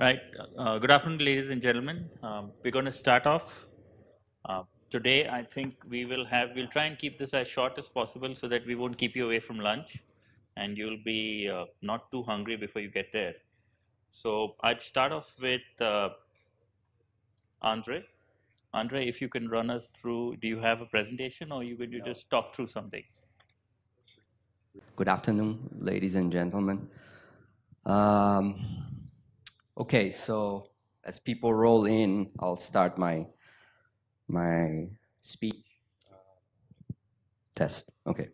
Right. Uh, good afternoon, ladies and gentlemen. Um, we're going to start off. Uh, today, I think we will have, we'll try and keep this as short as possible so that we won't keep you away from lunch and you'll be uh, not too hungry before you get there. So I'd start off with uh, Andre. Andre, if you can run us through, do you have a presentation or you going to just talk through something? Good afternoon, ladies and gentlemen. Um, okay, so as people roll in, I'll start my my speech test. Okay.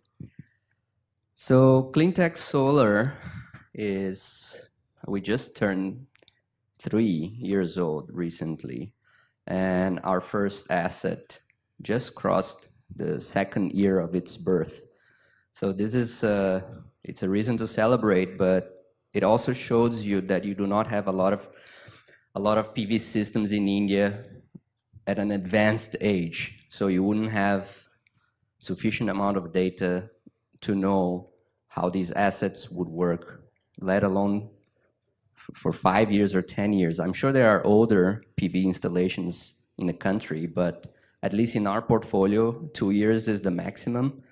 So Cleantech Solar is we just turned three years old recently, and our first asset just crossed the second year of its birth. So this is uh, it's a reason to celebrate, but it also shows you that you do not have a lot of a lot of PV systems in India at an advanced age. So you wouldn't have sufficient amount of data to know how these assets would work, let alone for five years or 10 years. I'm sure there are older PV installations in the country, but at least in our portfolio, two years is the maximum.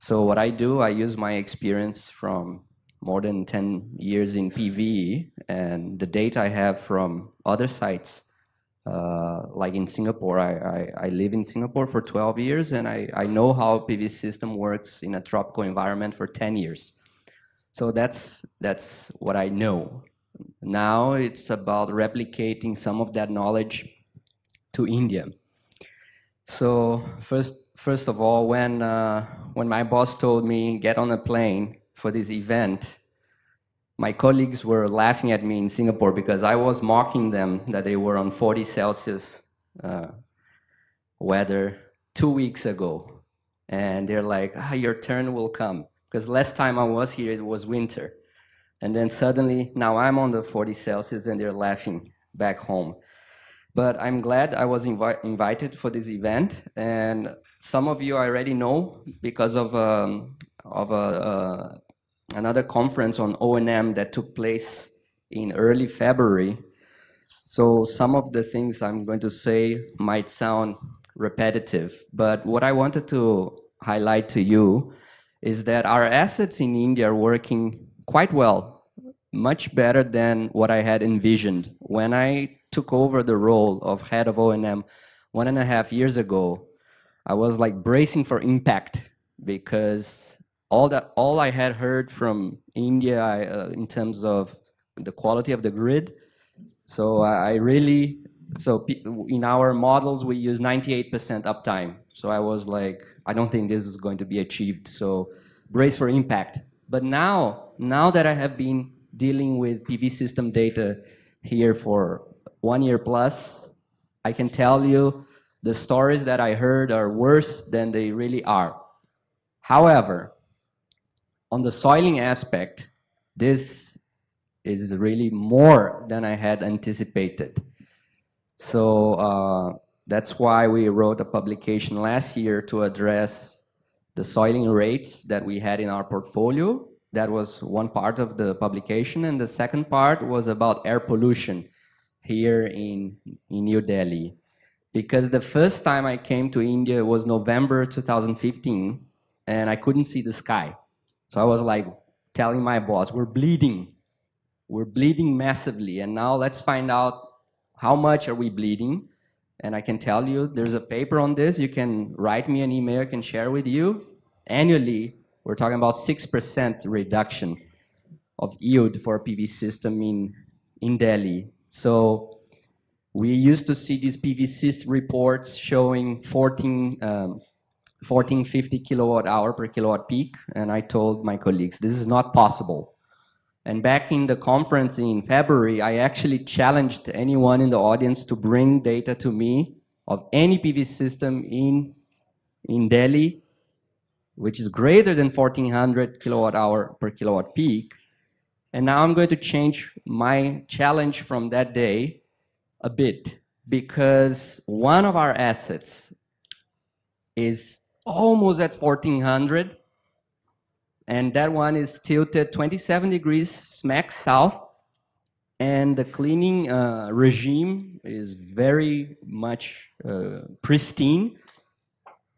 So what I do, I use my experience from more than 10 years in PV and the data I have from other sites, uh, like in Singapore. I, I, I, live in Singapore for 12 years and I, I know how PV system works in a tropical environment for 10 years. So that's, that's what I know. Now it's about replicating some of that knowledge to India. So first, first of all, when, uh, when my boss told me get on a plane for this event, my colleagues were laughing at me in Singapore because I was mocking them that they were on 40 Celsius uh, weather two weeks ago. And they're like, ah, your turn will come. Because last time I was here, it was winter. And then suddenly, now I'm on the 40 Celsius and they're laughing back home. But I'm glad I was invi invited for this event, and some of you I already know because of um, of a, uh, another conference on O&M that took place in early February. So some of the things I'm going to say might sound repetitive, but what I wanted to highlight to you is that our assets in India are working quite well, much better than what I had envisioned. When I took over the role of head of O&M one and a half years ago, I was like bracing for impact because all that all I had heard from India uh, in terms of the quality of the grid. So I really so in our models we use 98% uptime. So I was like, I don't think this is going to be achieved. So brace for impact. But now, now that I have been dealing with PV system data here for one year plus, I can tell you the stories that I heard are worse than they really are. However, on the soiling aspect, this is really more than I had anticipated. So uh, that's why we wrote a publication last year to address the soiling rates that we had in our portfolio. That was one part of the publication. And the second part was about air pollution here in, in New Delhi. Because the first time I came to India was November 2015, and I couldn't see the sky. So I was like telling my boss, we're bleeding. We're bleeding massively. And now let's find out how much are we bleeding. And I can tell you, there's a paper on this. You can write me an email, I can share with you. Annually, we're talking about 6% reduction of yield for a PV system in, in Delhi. So we used to see these PVsyst reports showing 14, um, 1450 kilowatt hour per kilowatt peak, and I told my colleagues, this is not possible. And back in the conference in February, I actually challenged anyone in the audience to bring data to me of any PV system in, in Delhi, which is greater than 1400 kilowatt hour per kilowatt peak, and now I'm going to change my challenge from that day a bit because one of our assets is almost at 1400 and that one is tilted 27 degrees smack south and the cleaning uh, regime is very much uh, pristine.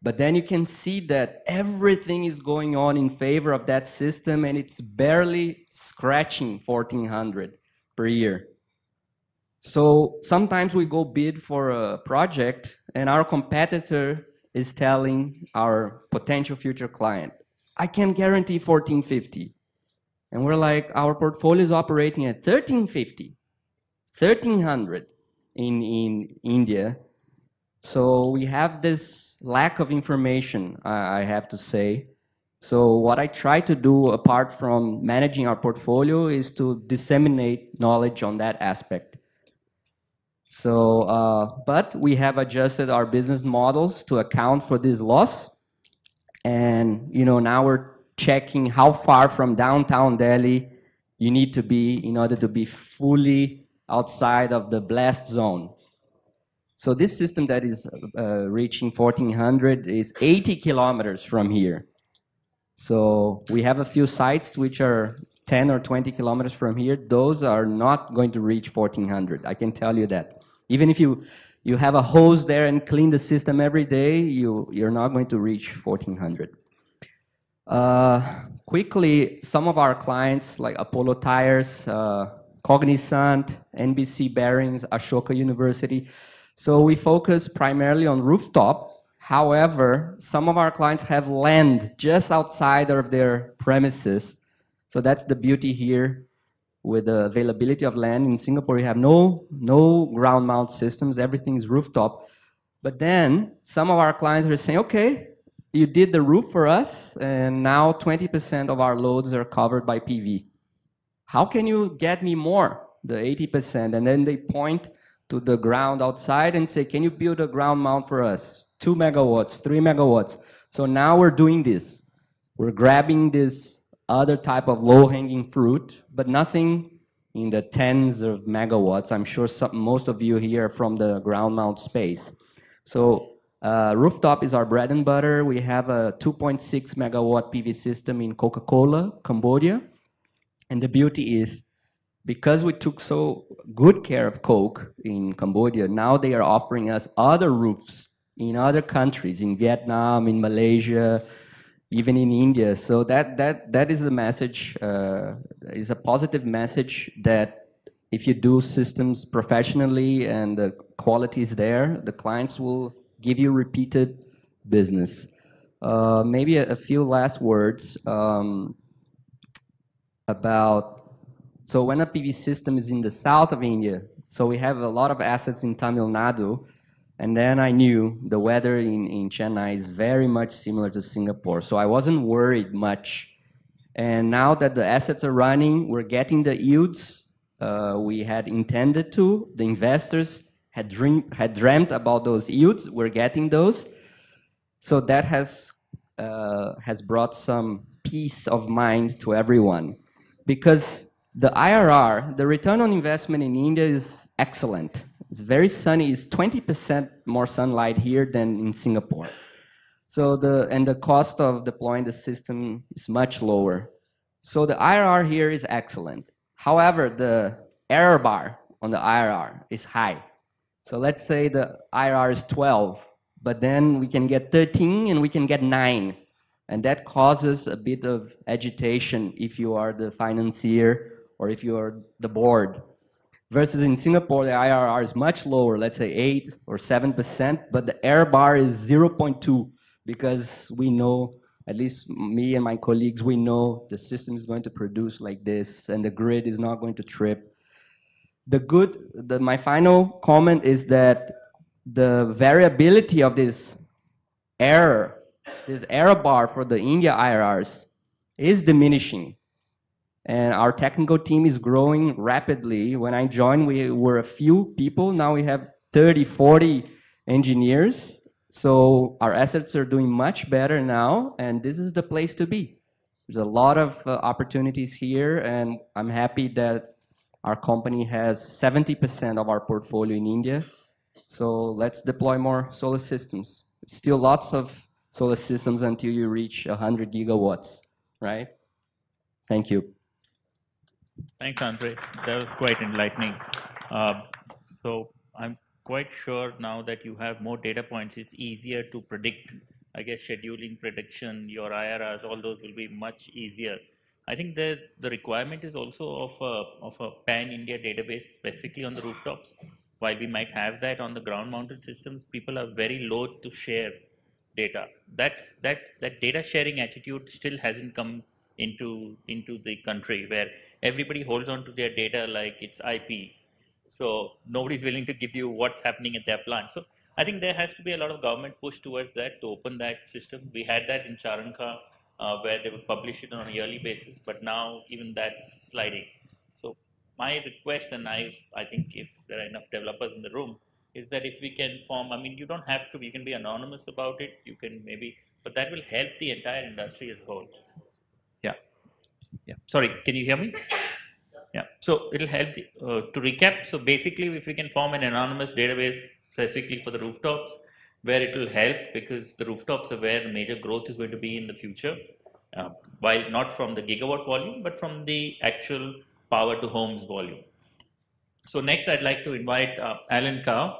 But then you can see that everything is going on in favor of that system, and it's barely scratching 1400 per year. So sometimes we go bid for a project, and our competitor is telling our potential future client, I can guarantee 1450. And we're like, our portfolio is operating at 1350, 1300 in, in India. So we have this lack of information, I, I have to say. So what I try to do apart from managing our portfolio is to disseminate knowledge on that aspect. So, uh, but we have adjusted our business models to account for this loss. And, you know, now we're checking how far from downtown Delhi you need to be in order to be fully outside of the blast zone. So this system that is uh, reaching 1400 is 80 kilometers from here. So we have a few sites which are 10 or 20 kilometers from here. Those are not going to reach 1400. I can tell you that. Even if you, you have a hose there and clean the system every day, you, you're not going to reach 1400. Uh, quickly, some of our clients like Apollo Tires, uh, Cognizant, NBC Bearings, Ashoka University. So we focus primarily on rooftop. However, some of our clients have land just outside of their premises. So that's the beauty here with the availability of land in Singapore. You have no, no ground mount systems, everything is rooftop. But then some of our clients are saying, okay, you did the roof for us, and now 20% of our loads are covered by PV. How can you get me more, the 80%? And then they point to the ground outside and say, can you build a ground mount for us? Two megawatts, three megawatts. So now we're doing this. We're grabbing this other type of low-hanging fruit, but nothing in the tens of megawatts. I'm sure some, most of you here from the ground mount space. So uh, rooftop is our bread and butter. We have a 2.6 megawatt PV system in Coca-Cola, Cambodia. And the beauty is, because we took so good care of Coke in Cambodia, now they are offering us other roofs in other countries, in Vietnam, in Malaysia, even in India. So that, that, that is the message, uh, is a positive message that if you do systems professionally and the quality is there, the clients will give you repeated business. Uh, maybe a, a, few last words um, about, so when a PV system is in the south of India, so we have a lot of assets in Tamil Nadu, and then I knew the weather in, in Chennai is very much similar to Singapore, so I wasn't worried much. And now that the assets are running, we're getting the yields uh, we had intended to. The investors had, dream, had dreamt about those yields. We're getting those. So that has, uh, has brought some peace of mind to everyone. Because the IRR, the return on investment in India is excellent. It's very sunny. It's 20% more sunlight here than in Singapore. So the, and the cost of deploying the system is much lower. So the IRR here is excellent. However, the error bar on the IRR is high. So let's say the IRR is 12, but then we can get 13 and we can get 9. And that causes a bit of agitation if you are the financier or if you are the board. Versus in Singapore, the IRR is much lower, let's say 8 or 7%, but the error bar is 0.2 because we know, at least me and my colleagues, we know the system is going to produce like this and the grid is not going to trip the good, the, my final comment is that the variability of this error, this error bar for the India IRRs is diminishing. And our technical team is growing rapidly. When I joined, we were a few people. Now we have 30, 40 engineers. So our assets are doing much better now, and this is the place to be. There's a lot of uh, opportunities here, and I'm happy that our company has 70% of our portfolio in India. So let's deploy more solar systems. Still lots of solar systems until you reach 100 gigawatts, right? Thank you. Thanks, Andre. That was quite enlightening. Uh, so I'm quite sure now that you have more data points, it's easier to predict. I guess scheduling prediction, your IRRs, all those will be much easier. I think the the requirement is also of a of a pan India database, specifically on the rooftops. While we might have that on the ground mounted systems, people are very loath to share data. That's that that data sharing attitude still hasn't come into into the country where everybody holds on to their data like it's IP. So nobody's willing to give you what's happening at their plant. So I think there has to be a lot of government push towards that to open that system. We had that in Charanka uh, where they would publish it on a yearly basis, but now even that's sliding. So my request, and I, I think if there are enough developers in the room, is that if we can form, I mean, you don't have to, you can be anonymous about it, you can maybe, but that will help the entire industry as a whole. Yeah. Sorry, can you hear me? Yeah. So it'll help the, uh, to recap. So basically, if we can form an anonymous database specifically for the rooftops, where it will help because the rooftops are where the major growth is going to be in the future, uh, while not from the gigawatt volume, but from the actual power to homes volume. So next, I'd like to invite uh, Allen Cao.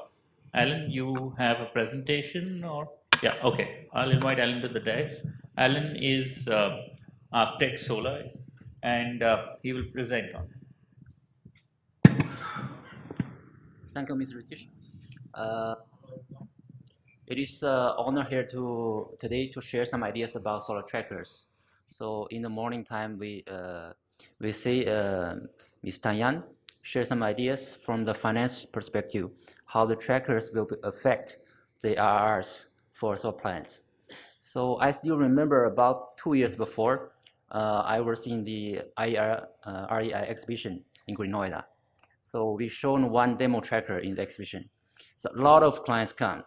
Allen, you have a presentation or? Yeah, okay. I'll invite Allen to the desk. Allen is uh, Arctech Solar is, and uh, he will present on it. Thank you, Mr. Ritesh. Uh, it is an uh, honor here to today to share some ideas about solar trackers. So in the morning time, we we see Ms. Tanyan share some ideas from the finance perspective, how the trackers will affect the IRRs for solar plants. So I still remember about two years before, I was in the IR, uh, REI exhibition in Green So we shown one demo tracker in the exhibition. So a lot of clients come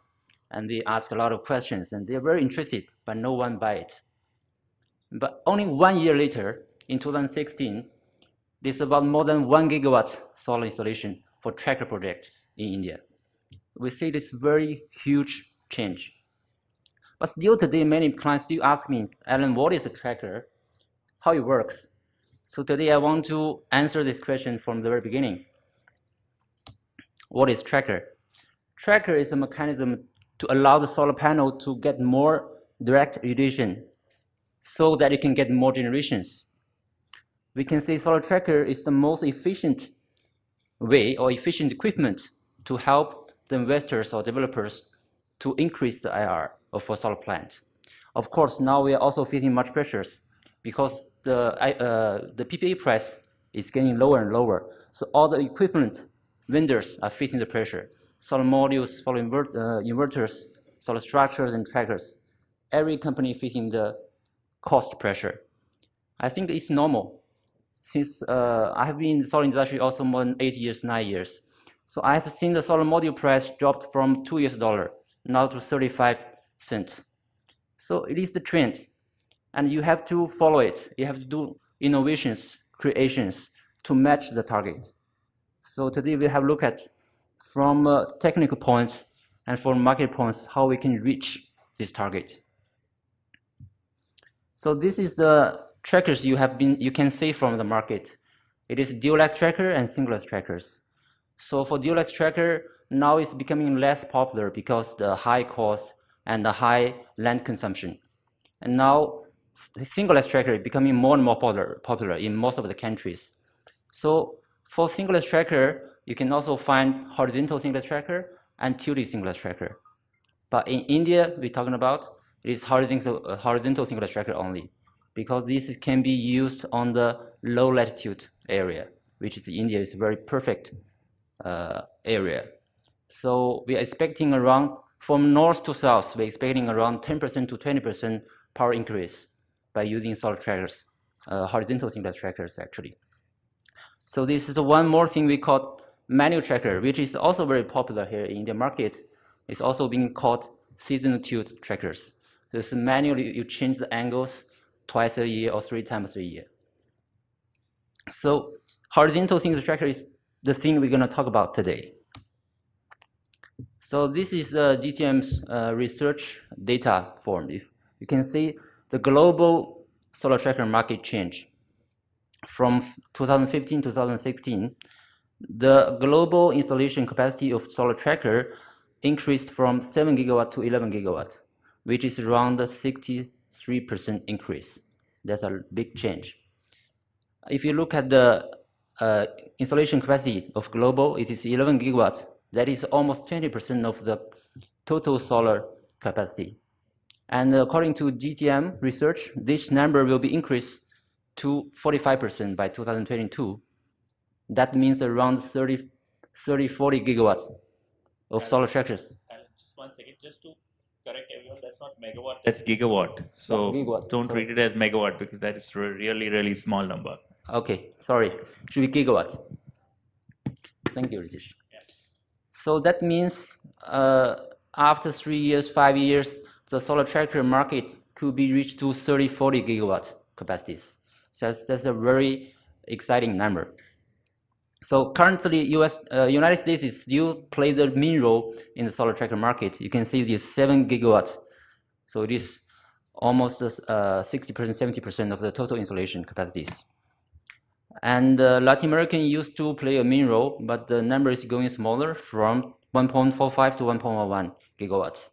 and they ask a lot of questions and they're very interested, but no one buy it. But only one year later, in 2016, there's about more than one gigawatt solar installation for tracker project in India. We see this very huge change. But still today, many clients still ask me, Allen, what is a tracker? How it works? So today I want to answer this question from the very beginning. What is tracker? Tracker is a mechanism to allow the solar panel to get more direct irradiation so that it can get more generations. We can say solar tracker is the most efficient way or efficient equipment to help the investors or developers to increase the IR of a solar plant. Of course, now we are also facing much pressures because the, uh, the PPA price is getting lower and lower. So all the equipment vendors are facing the pressure solar modules, solar invert, uh, inverters, solar structures, and trackers. Every company facing the cost pressure. I think it's normal. Since uh, I have been in the solar industry also more than eight years, nine years. So I have seen the solar module price dropped from two US dollar now to 35 cents. So it is the trend. And you have to follow it. You have to do innovations, creations to match the target. So today we have looked at from uh, technical points and from market points how we can reach this target. So this is the trackers you have been you can see from the market. It is dual tracker and singlet trackers. So for dual tracker, now it's becoming less popular because the high cost and the high land consumption. And now single tracker is becoming more and more popular, popular in most of the countries. So for single tracker, you can also find horizontal singlet tracker and tilted singlet tracker. But in India, we're talking about is horizontal, uh, horizontal singlet tracker only, because this can be used on the low latitude area, which is India is very perfect uh, area. So we are expecting around from north to south, we're expecting around 10% to 20% power increase by using solar trackers, uh, horizontal singlet trackers actually. So this is one more thing we call manual tracker, which is also very popular here in the market, It's also being called season tilt trackers. So it's manually, you change the angles twice a year or three times a year. So horizontal single tracker is the thing we're going to talk about today. So this is uh, GTM's uh, research data form. If you can see the global solar tracker market change from 2015 to 2016, the global installation capacity of solar tracker increased from 7 gigawatt to 11 gigawatts, which is around a 63% increase. That's a big change. If you look at the uh, installation capacity of global, it is 11 gigawatts. That is almost 20% of the total solar capacity. And according to GTM research, this number will be increased to 45% by 2022. That means around 30, 30 40 gigawatts of solar trackers. just one second, just to correct everyone, that's not megawatt, that's gigawatt. So gigawatt, don't sorry. treat it as megawatt because that is a really, really small number. Okay, sorry, should be gigawatt. Thank you, Ritesh. So that means uh, after three years, five years, the solar tracker market could be reached to 30, 40 gigawatt capacities. So that's, that's a very exciting number. So currently, US, uh, United States is still play the main role in the solar tracker market. You can see this seven gigawatts. So it is almost uh, 60%, 70% of the total installation capacities. And uh, Latin American used to play a main role, but the number is going smaller from 1.45 to 1.11 gigawatts.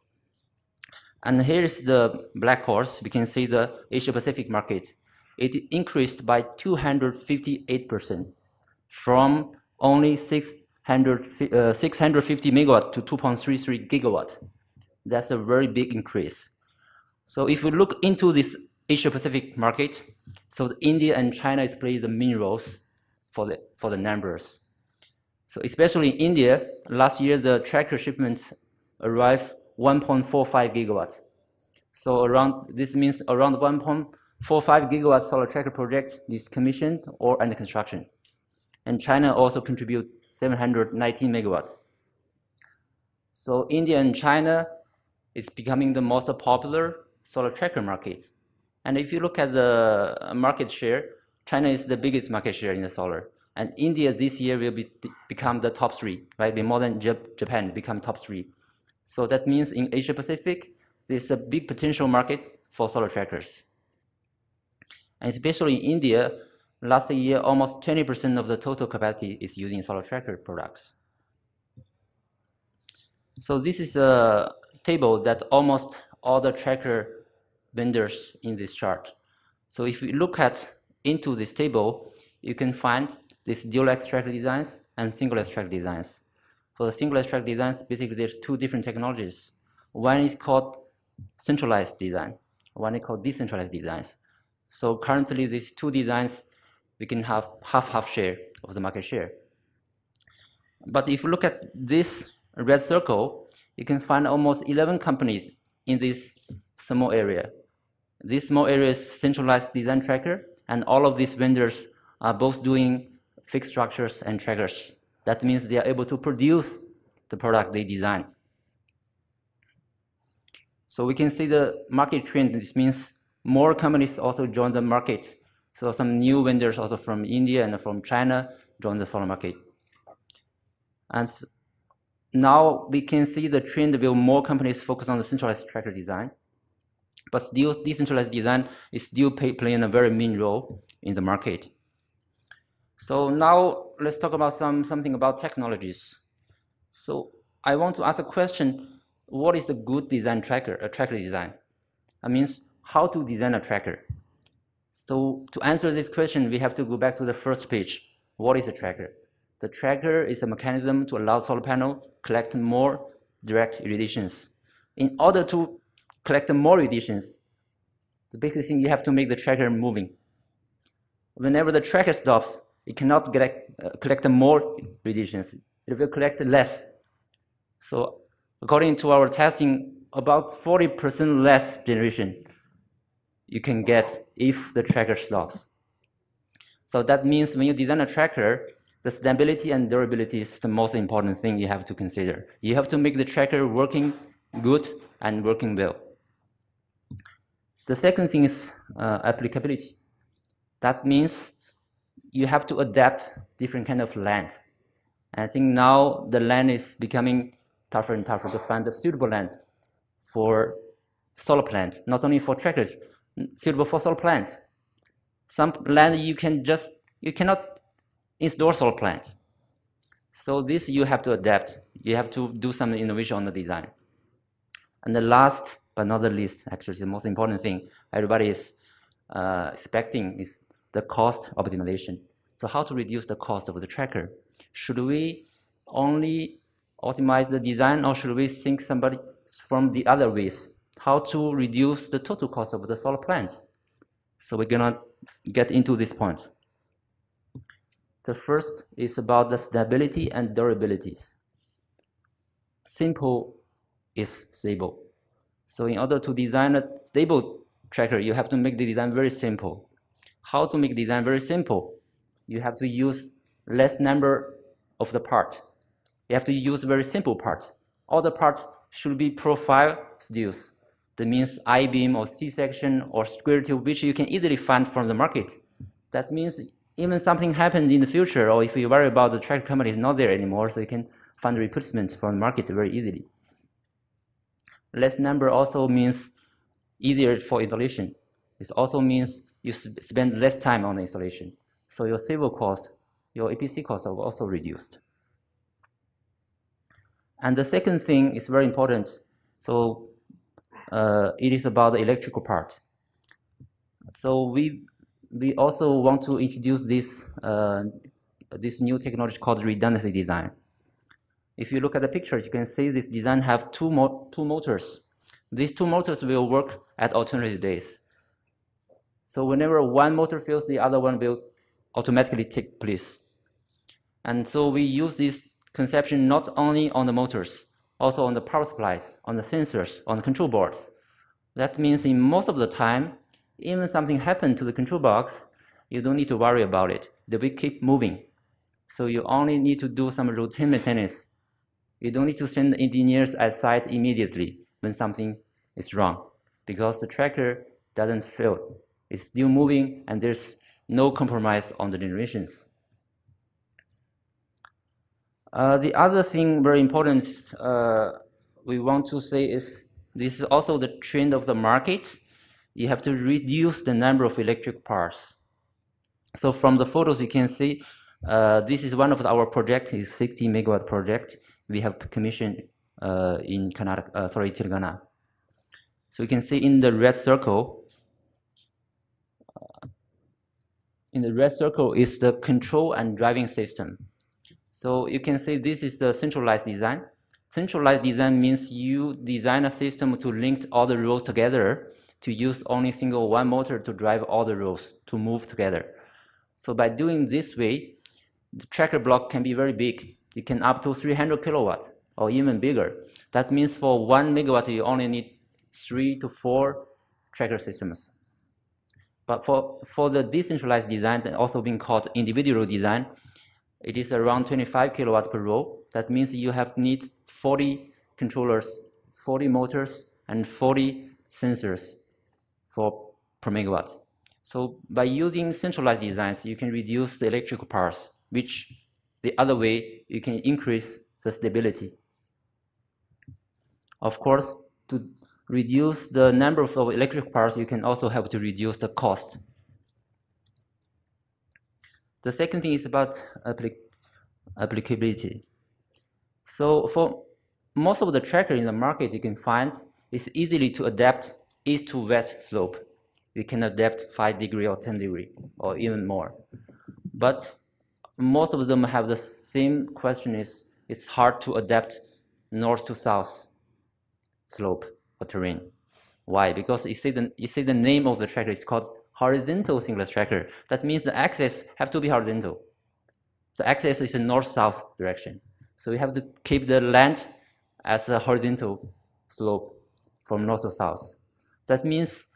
And here's the black horse. We can see the Asia Pacific market. It increased by 258% from only 600, uh, 650 megawatt to 2.33 gigawatts. That's a very big increase. So if we look into this Asia Pacific market, so India and China is playing the main roles for the for the numbers. So especially in India, last year the tracker shipments arrived 1.45 gigawatts. So around this means around 1.45 gigawatt solar tracker projects is commissioned or under construction. And China also contributes 719 megawatts. So India and China is becoming the most popular solar tracker market. And if you look at the market share, China is the biggest market share in the solar. And India this year will be, become the top three, right? Be more than Japan, become top three. So that means in Asia Pacific, there's a big potential market for solar trackers. And especially in India, last year, almost 20% of the total capacity is using solar tracker products. So this is a table that almost all the tracker vendors in this chart. So if you look at into this table, you can find these dual extract designs and single extract designs. For the single track designs, basically there's two different technologies. One is called centralized design, one is called decentralized designs. So currently these two designs, we can have half-half share of the market share. But if you look at this red circle, you can find almost 11 companies in this small area. This small area is centralized design tracker, and all of these vendors are both doing fixed structures and trackers. That means they are able to produce the product they designed. So we can see the market trend. This means more companies also join the market. So some new vendors also from India and from China join the solar market. And now we can see the trend will more companies focus on the centralized tracker design. But still, decentralized design is still playing a very main role in the market. So now let's talk about some something about technologies. So I want to ask a question: What is a good design tracker? A tracker design? That means how to design a tracker. So to answer this question, we have to go back to the first page. What is a tracker? The tracker is a mechanism to allow solar panel collect more direct irradiations. In order to collect more irradiations, the basic thing you have to make the tracker moving. Whenever the tracker stops, it cannot get, uh, collect more radiations. It will collect less. So according to our testing, about 40% less generation you can get if the tracker stops. So that means when you design a tracker, the stability and durability is the most important thing you have to consider. You have to make the tracker working good and working well. The second thing is uh, applicability. That means you have to adapt different kind of land. And I think now the land is becoming tougher and tougher to find a suitable land for solar plant, not only for trackers, suitable for solar plants. Some land you can just you cannot install solar plant. So this you have to adapt. You have to do some innovation on the design. And the last but not the least, actually the most important thing everybody is uh, expecting is the cost optimization. So how to reduce the cost of the tracker? Should we only optimize the design or should we think somebody from the other ways? How to reduce the total cost of the solar plant? So we're gonna get into this point. The first is about the stability and durabilities. Simple is stable. So in order to design a stable tracker, you have to make the design very simple. How to make design very simple? You have to use less number of the part. You have to use very simple part. All the parts should be profile steels. That means I-beam or C-section or square tube, which you can easily find from the market. That means even something happened in the future, or if you worry about the track company is not there anymore, so you can find replacements from the market very easily. Less number also means easier for installation. This also means you spend less time on installation. So your civil cost, your EPC costs are also reduced. And the second thing is very important. So uh, it is about the electrical part. So we we also want to introduce this uh, this new technology called redundancy design. If you look at the pictures, you can see this design have two mo two motors. These two motors will work at alternative days. So whenever one motor fails, the other one will automatically take place. And so we use this conception not only on the motors, also on the power supplies, on the sensors, on the control boards. That means in most of the time, even something happened to the control box, you don't need to worry about it. They will keep moving. So you only need to do some routine maintenance. You don't need to send engineers at site immediately when something is wrong because the tracker doesn't fail. It's still moving and there's no compromise on the generations. Uh, the other thing very important uh, we want to say is this is also the trend of the market you have to reduce the number of electric parts. So from the photos you can see, uh, this is one of our projects, is 60 megawatt project we have commissioned uh, in Karnataka, uh, sorry, Telangana. So you can see in the red circle, uh, in the red circle is the control and driving system. So you can see this is the centralized design. Centralized design means you design a system to link all the rows together to use only single one motor to drive all the rows to move together. So by doing this way, the tracker block can be very big. It can up to 300 kilowatts or even bigger. That means for one megawatt, you only need three to four tracker systems. But for, for the decentralized design, that also being called individual design, it is around 25 kilowatt per row. That means you have need 40 controllers, 40 motors, and 40 sensors for per megawatt. So by using centralized designs, you can reduce the electrical parts, which the other way, you can increase the stability. Of course, to reduce the number of electric parts, you can also help to reduce the cost. The second thing is about applic applicability. So for most of the tracker in the market you can find, it's easily to adapt east to west slope. You can adapt 5 degree or 10 degree or even more. But most of them have the same question is it's hard to adapt north to south slope terrain. Why? Because you see the, you see the name of the tracker is called horizontal seamless tracker. That means the axis have to be horizontal. The axis is in north-south direction. So you have to keep the land as a horizontal slope from north to south. That means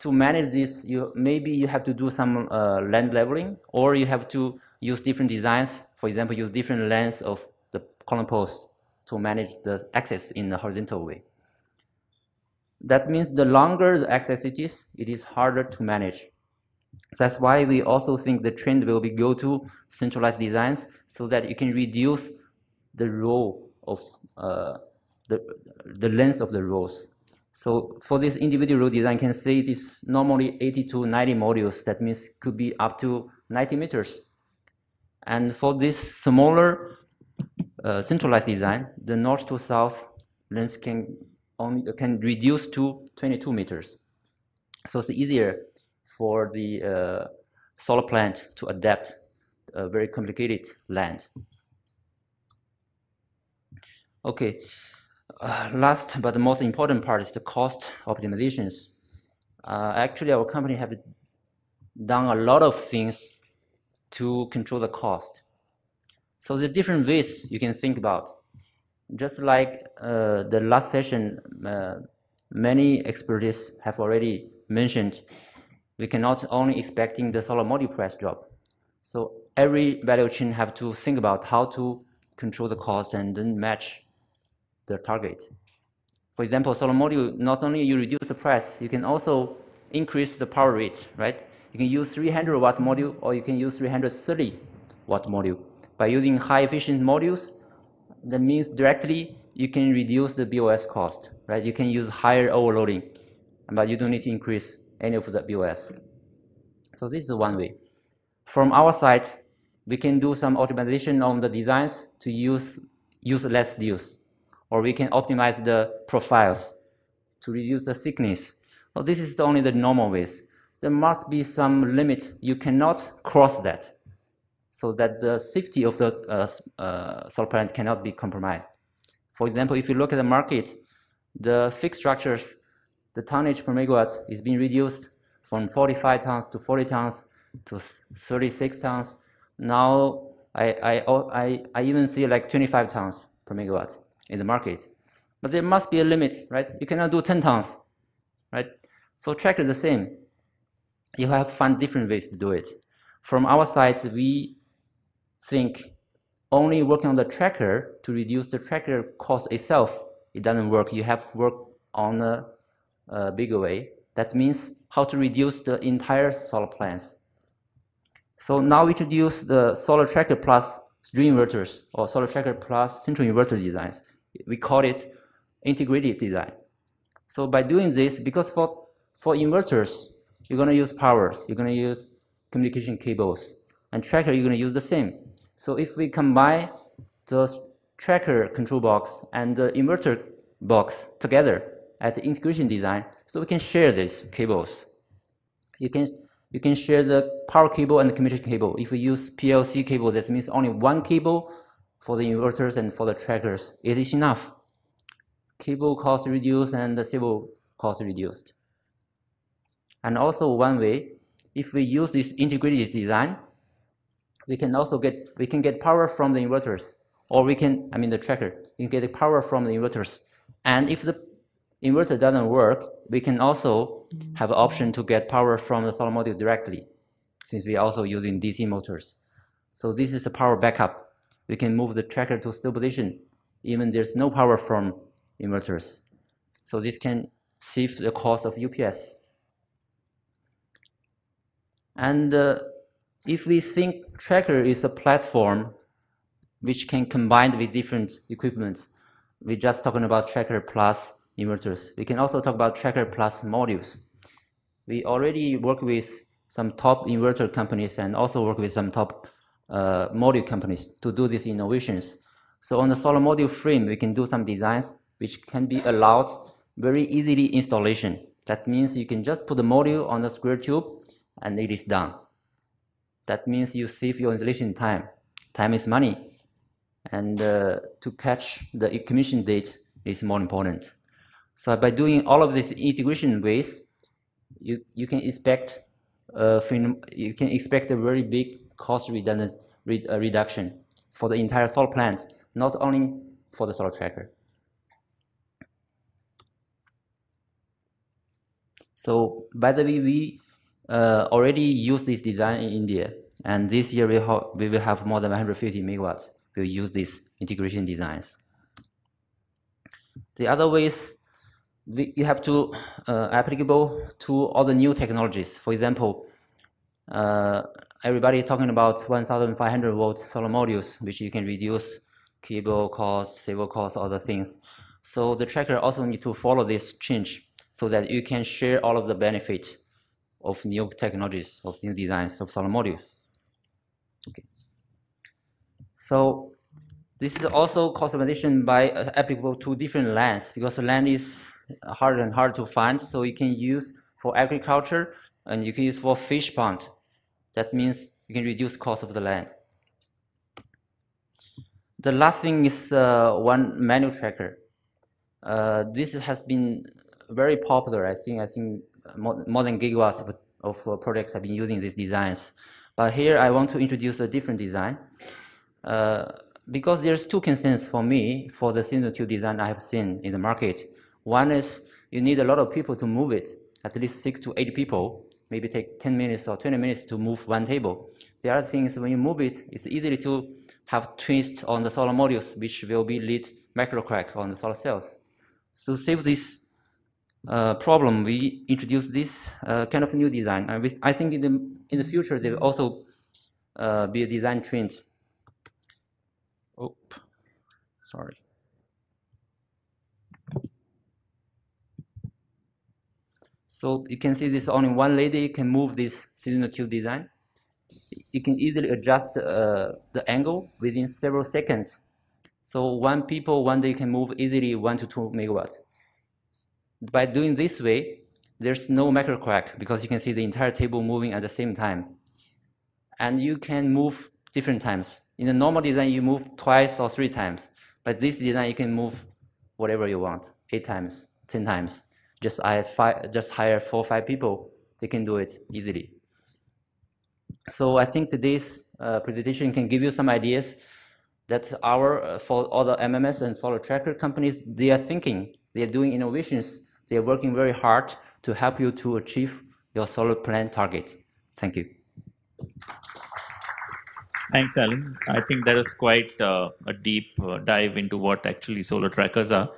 to manage this, you maybe you have to do some uh, land leveling, or you have to use different designs. For example, use different lengths of the column post to manage the axis in a horizontal way. That means the longer the access it is, it is harder to manage. That's why we also think the trend will be go to centralized designs so that you can reduce the row of uh, the, the length of the rows so for this individual design, you can say it is normally 80 to 90 modules. That means could be up to 90 meters. And for this smaller uh, centralized design, the north to south length can only can reduce to 22 meters. So it's easier for the uh, solar plant to adapt a very complicated land. Okay, uh, last but the most important part is the cost optimizations. Uh, actually, our company have done a lot of things to control the cost. So the different ways you can think about. Just like uh, the last session, uh, many experts have already mentioned, we cannot only expecting the solar module price drop. So every value chain have to think about how to control the cost and then match the target. For example, solar module, not only you reduce the price, you can also increase the power rate, right? You can use 300 watt module or you can use 330 watt module. By using high efficient modules, that means directly you can reduce the BOS cost, right? You can use higher overloading, but you don't need to increase any of the BOS. So this is one way. From our side, we can do some optimization on the designs to use, use less deals, or we can optimize the profiles to reduce the thickness. Well, this is only the normal ways. There must be some limit. You cannot cross that so that the safety of the uh, uh, solar plant cannot be compromised. For example, if you look at the market, the fixed structures, the tonnage per megawatt is being reduced from 45 tons to 40 tons to 36 tons. Now I, I, I, I even see like 25 tons per megawatt in the market. But there must be a limit, right? You cannot do 10 tons, right? So track is the same. You have to find different ways to do it. From our side, we think only working on the tracker to reduce the tracker cost itself, it doesn't work. You have to work on a, a bigger way. That means how to reduce the entire solar plants. So now we introduce the solar tracker plus string inverters or solar tracker plus central inverter designs. We call it integrated design. So by doing this, because for, for inverters, you're going to use powers, you're going to use communication cables, and tracker, you're going to use the same. So if we combine the tracker control box and the inverter box together as integration design, so we can share these cables. You can you can share the power cable and the communication cable. If we use PLC cable, that means only one cable for the inverters and for the trackers. It is enough. Cable cost reduced and the civil cost reduced. And also one way, if we use this integrated design, we can also get we can get power from the inverters or we can i mean the tracker. You can get power from the inverters. And if the inverter doesn't work we can also have an option to get power from the solar module directly since we are also using dc motors. So this is a power backup. We can move the tracker to still position even there's no power from inverters. So this can save the cost of ups and uh, if we think tracker is a platform which can combine with different equipments, we're just talking about tracker plus inverters. We can also talk about tracker plus modules. We already work with some top inverter companies and also work with some top uh, module companies to do these innovations. So on the solar module frame, we can do some designs which can be allowed very easily installation. That means you can just put the module on the square tube and it is done. That means you save your installation time. Time is money. And uh, to catch the commission date is more important. So by doing all of these integration ways, you, you can expect uh, you can expect a very big cost redundant, re, uh, reduction for the entire solar plant, not only for the solar tracker. So by the way, we uh, already use this design in India. And this year we, we will have more than 150 megawatts will use these integration designs. The other ways we, you have to uh, applicable to all the new technologies. For example, uh, everybody is talking about 1,500 volt solar modules, which you can reduce cable cost, civil cost, other things. So the tracker also need to follow this change so that you can share all of the benefits of new technologies, of new designs of solar modules. Okay. So this is also customization by uh, applicable to different lands because land is hard and hard to find. So you can use for agriculture and you can use for fish pond. That means you can reduce cost of the land. The last thing is uh, one manual tracker. Uh, this has been very popular. I think I think more, more than gigawatts of, of uh, projects have been using these designs. But here I want to introduce a different design. Uh, because there's two concerns for me for the Seasonal Tube design I have seen in the market. One is you need a lot of people to move it, at least six to eight people, maybe take 10 minutes or 20 minutes to move one table. The other thing is when you move it, it's easy to have twists on the solar modules, which will be lead microcrack on the solar cells. To save this uh, problem, we introduced this uh, kind of new design. And with, I think in the, in the future, there will also uh, be a design trend. Oh, sorry. So you can see this only one lady can move this Seasonal Tube design. You can easily adjust uh, the angle within several seconds. So one people one day can move easily one to two megawatts. By doing this way, there's no macro crack because you can see the entire table moving at the same time. And you can move different times. In a normal design, you move twice or three times. But this design, you can move whatever you want, eight times, 10 times just I five, just hire four or five people, they can do it easily. So I think today's uh, presentation can give you some ideas that our uh, for other MMS and solar tracker companies they are thinking, they are doing innovations, they are working very hard to help you to achieve your solar plan target. Thank you. Thanks, Allen. I think that was quite uh, a deep uh, dive into what actually solar trackers are.